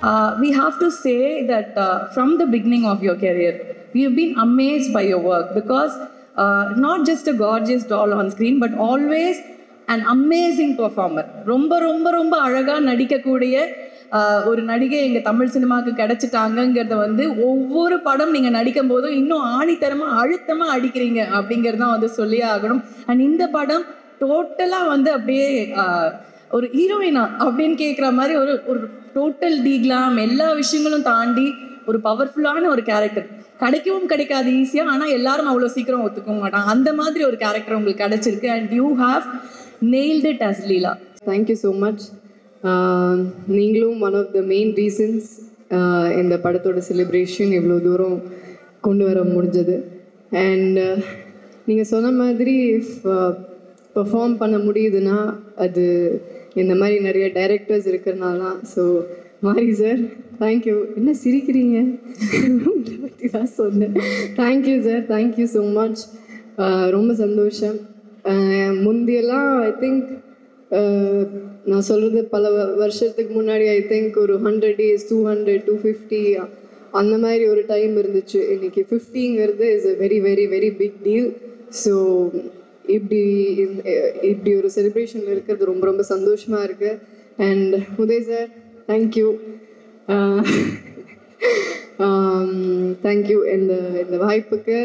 Uh, we have to say that uh, from the beginning of your career, we have been amazed by your work because uh, not just a gorgeous doll on screen, but always an amazing performer. ரொம்ப ரொம்ப ரொம்ப அழகாக நடிக்கக்கூடிய uh, ஒரு நடிகை எங்கள் தமிழ் சினிமாவுக்கு கிடச்சிட்டாங்கங்கிறத வந்து ஒவ்வொரு படம் நீங்கள் நடிக்கும் போதும் இன்னும் ஆணித்தரமாக அழுத்தமாக அடிக்கிறீங்க அப்படிங்கிறது தான் வந்து சொல்லி ஆகணும் அண்ட் இந்த படம் டோட்டலாக வந்து அப்படியே uh, ஒரு ஹீரோயினா அப்படின்னு கேட்குற மாதிரி ஒரு ஒரு டோட்டல் டீக்லாம் எல்லா விஷயங்களும் தாண்டி ஒரு பவர்ஃபுல்லான ஒரு கேரக்டர் கிடைக்கவும் கிடைக்காது ஈஸியாக ஆனால் எல்லாரும் அவ்வளோ சீக்கிரம் ஒத்துக்க மாட்டாங்க. அந்த மாதிரி ஒரு கேரக்டர் உங்களுக்கு கிடைச்சிருக்கு. And you have nailed it as Leela thank you so much நீங்களும் one of the main reasons இந்த படத்தோட செலிப்ரேஷன் இவ்வளோ தூரம் கொண்டு வர முடிஞ்சது. அண்ட் uh, நீங்கள் சொன்ன மாதிரி பெர்ஃபார்ம் uh, பண்ண முடியுதுன்னா அது இந்த மாதிரி நிறைய டைரக்டர்ஸ் இருக்கிறனால தான். ஸோ மாரி சார் தேங்க்யூ என்ன சிரிக்கிறீங்க? பற்றி தான் சொன்னேன். Thank you sir thank you so much ரொம்ப சந்தோஷம். முந்தியெல்லாம் ஐ திங்க் நான் சொல்கிறது பல வ- வருஷத்துக்கு முன்னாடி ஐ திங்க் ஒரு hundred days two hundred two fifty அந்த மாதிரி ஒரு டைம் இருந்துச்சு. இன்னைக்கு ஃபிஃப்டிங்கிறது is a very very very big deal so இப்படி இப்படி ஒரு செலிப்ரேஷனில் இருக்கிறது ரொம்ப ரொம்ப சந்தோஷமாக இருக்குது and Uday sir thank you thank you இந்த இந்த வாய்ப்புக்கு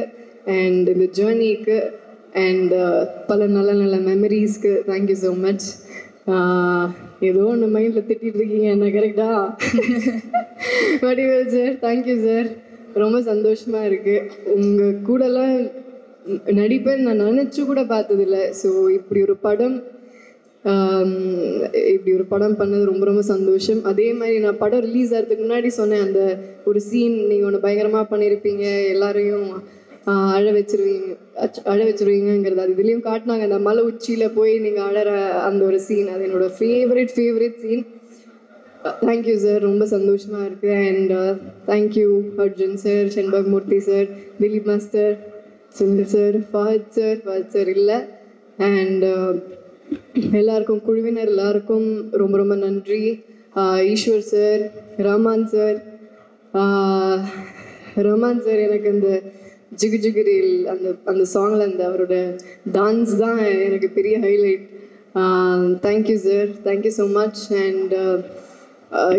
அண்ட் இந்த ஜேர்னிக்கு அண்ட் பல நல்ல நல்ல மெமரிஸ்க்கு தேங்க்யூ ஸோ மச் ஏதோ ஒன்று மைண்டில் திட்டிகிட்டு இருக்கீங்க என்ன கரெக்டா வடிவேல் சார் தேங்க்யூ சார் ரொம்ப சந்தோஷமாக இருக்குது உங்கள் கூடலாம் நடிப்பேன் நான் நினச்சி கூட பார்த்ததில்ல. ஸோ இப்படி ஒரு படம் இப்படி ஒரு படம் பண்ணது ரொம்ப ரொம்ப சந்தோஷம். அதே மாதிரி நான் படம் ரிலீஸ் ஆகிறதுக்கு முன்னாடி சொன்னேன் அந்த ஒரு சீன் நீங்கள் ஒன்று பயங்கரமாக பண்ணியிருப்பீங்க எல்லாரையும் அழ வச்சிருவீங்க அழ வச்சிருவீங்கிறது அது இதுலேயும் காட்டினாங்க. அந்த மலை உச்சியில் போய் நீங்கள் அழற அந்த ஒரு சீன் அது என்னோட favourite favourite scene thank you sir ரொம்ப சந்தோஷமாக இருக்குது and thank you Arjun sir Shenbag Murthy sir Dileep master Sunil sir Fahadh sir Fahadh sir இல்லை அண்ட் எல்லாருக்கும் குழுவினர் எல்லாருக்கும் ரொம்ப ரொம்ப நன்றி. Eshwar sir Rahman sir. Raman Rahman sir எனக்கு அந்த ஜிகு ஜிகிரில் அந்த அந்த சாங்கில் அந்த அவரோட டான்ஸ் தான் எனக்கு பெரிய highlight thank you sir thank you so much and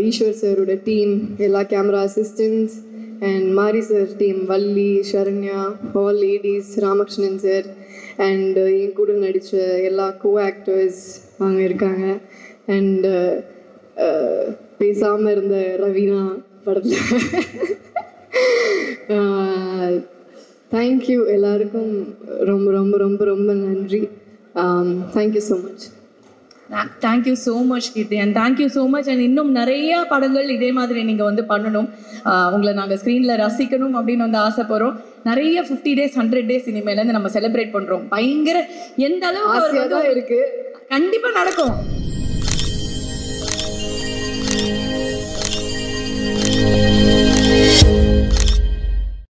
Eshwar சாரோட டீம் எல்லா camera assistants and Mari sir team Valli Saranya all ladies Ramakrishnan sir and என் கூட நடித்த எல்லா கோ ஆக்டர்ஸ் அவங்க இருக்காங்க. அண்ட் uh, uh, பேசாமல் இருந்த ரவீனா படத்தில். தேங்க்யூ uh, எல்லாருக்கும் ரொம்ப ரொம்ப ரொம்ப ரொம்ப நன்றி. Thank you so much thank you so much Keerthi. And thank you so much and இன்னும் நிறைய படங்கள் இதே மாதிரி நீங்கள் வந்து பண்ணணும். உங்களை நாங்கள் ஸ்க்ரீனில் ரசிக்கணும் அப்படின்னு வந்து ஆசைப்படுறோம். நிறைய ஃபிஃப்டி டேஸ் ஹண்ட்ரட் டேஸ் இனிமேலேருந்து நம்ம செலிப்ரேட் பண்ணுறோம் பயங்கர எந்த அளவுக்கு இருக்குது கண்டிப்பாக நடக்கும்.